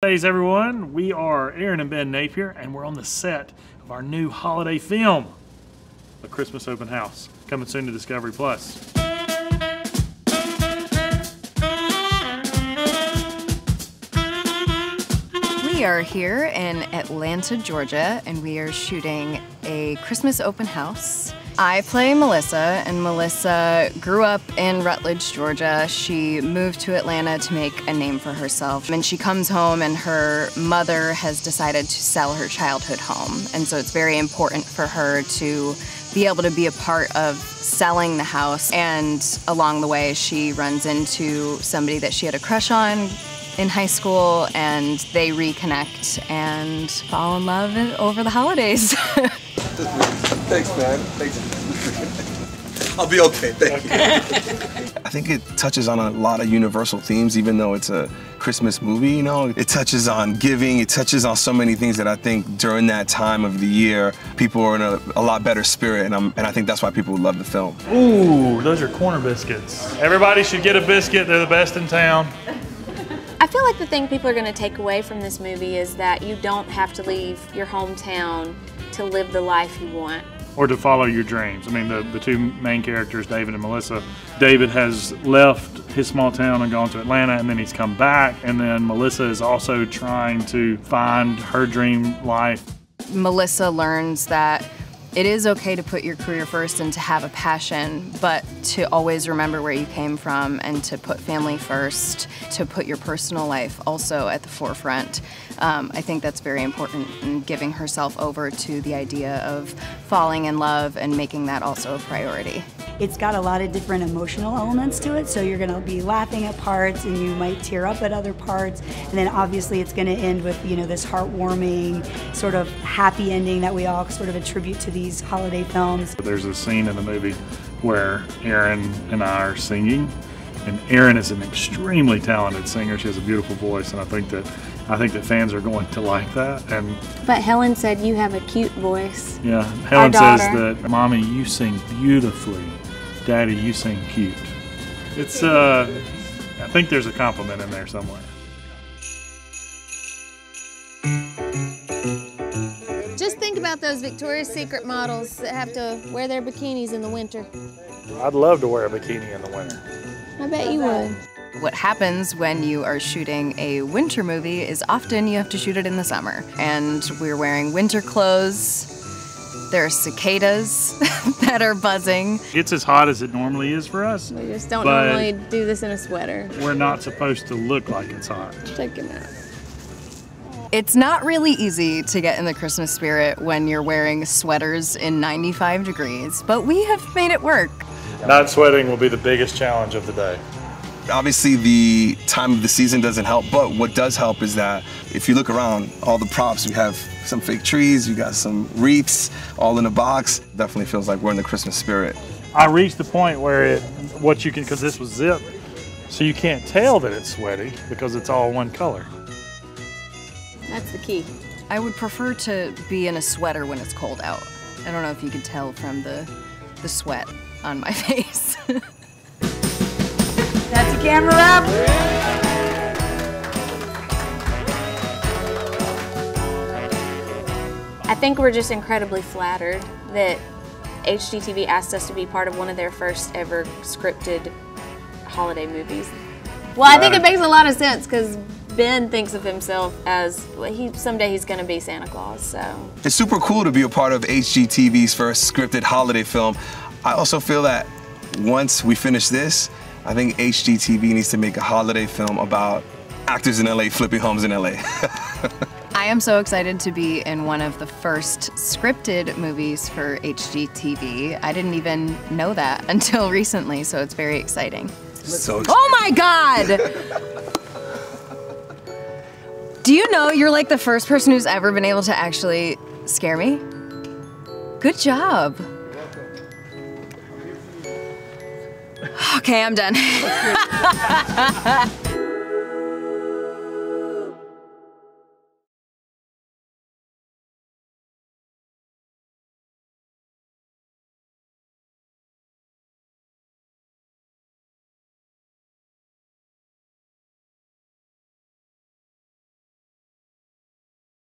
Holidays, everyone. We are Erin and Ben Napier, and we're on the set of our new holiday film, A Christmas Open House, coming soon to Discovery Plus. We are here in Atlanta, Georgia, and we are shooting a Christmas open house. I play Melissa, and Melissa grew up in Rutledge, Georgia. She moved to Atlanta to make a name for herself. And she comes home, and her mother has decided to sell her childhood home. And so it's very important for her to be able to be a part of selling the house. And along the way, she runs into somebody that she had a crush on in high school and they reconnect and fall in love over the holidays. Thanks, man. Thanks. I'll be okay. Thank you. I think it touches on a lot of universal themes, even though it's a Christmas movie, you know. It touches on giving, it touches on so many things that I think during that time of the year, people are in a, a lot better spirit, and, I'm, and I think that's why people love the film. Ooh, those are corner biscuits. Everybody should get a biscuit. They're the best in town. I feel like the thing people are going to take away from this movie is that you don't have to leave your hometown to live the life you want. Or to follow your dreams. I mean, the, the two main characters, David and Melissa, David has left his small town and gone to Atlanta, and then he's come back, and then Melissa is also trying to find her dream life. Melissa learns that it is okay to put your career first and to have a passion, but to always remember where you came from and to put family first, to put your personal life also at the forefront. Um, I think that's very important in giving herself over to the idea of falling in love and making that also a priority. It's got a lot of different emotional elements to it, so you're going to be laughing at parts and you might tear up at other parts, and then obviously it's going to end with you know this heartwarming sort of happy ending that we all sort of attribute to these holiday films. There's a scene in the movie where Erin and I are singing, and Erin is an extremely talented singer. She has a beautiful voice, and I think that I think that fans are going to like that. And but Helen said you have a cute voice. Yeah, Helen says that, "Mommy, you sing beautifully. Daddy, you sing cute." It's uh, I think there's a compliment in there somewhere. Just think about those Victoria's Secret models that have to wear their bikinis in the winter. I'd love to wear a bikini in the winter. I bet you would. What happens when you are shooting a winter movie is often you have to shoot it in the summer. And we're wearing winter clothes. There are cicadas that are buzzing. It's as hot as it normally is for us. We just don't normally do this in a sweater. We're not supposed to look like it's hot. Check him out. It's not really easy to get in the Christmas spirit when you're wearing sweaters in 95 degrees, but we have made it work. Not sweating will be the biggest challenge of the day. Obviously, the time of the season doesn't help, but what does help is that if you look around, all the props, we have some fake trees, you got some wreaths, all in a box. Definitely feels like we're in the Christmas spirit. I reached the point where it, what you can, because this was zip, so you can't tell that it's sweaty because it's all one color. That's the key. I would prefer to be in a sweater when it's cold out. I don't know if you can tell from the, the sweat on my face. That's a camera wrap. I think we're just incredibly flattered that HGTV asked us to be part of one of their first ever scripted holiday movies. Well, I think it makes a lot of sense because Ben thinks of himself as well, he someday he's going to be Santa Claus. So it's super cool to be a part of HGTV's first scripted holiday film. I also feel that once we finish this, I think HGTV needs to make a holiday film about actors in LA flipping homes in LA. I am so excited to be in one of the first scripted movies for HGTV. I didn't even know that until recently, so it's very exciting. So exciting. Oh my god! Do you know you're like the first person who's ever been able to actually scare me? Good job. Okay, I'm done.